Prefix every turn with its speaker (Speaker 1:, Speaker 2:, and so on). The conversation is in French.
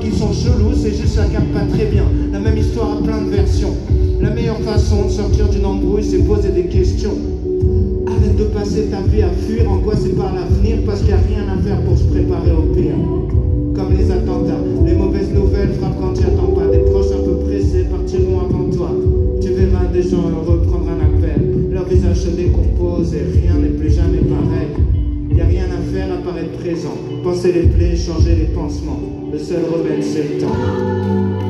Speaker 1: qui sont chelous, c'est juste ça capte pas très bien. La même histoire a plein de versions. La meilleure façon de sortir d'une embrouille, c'est poser des questions. Arrête de passer ta vie à fuir, angoissé par l'avenir, parce qu'il n'y a rien à faire pour se préparer au pire. Comme les attentats, les mauvaises nouvelles frappent quand tu attends pas. Des proches un peu pressés partiront avant toi. Tu verras des gens heureux prendre un appel. Leur visage se décompose et rien part être présent. Penser les plaies, changer les pansements. Le seul remède, c'est le temps.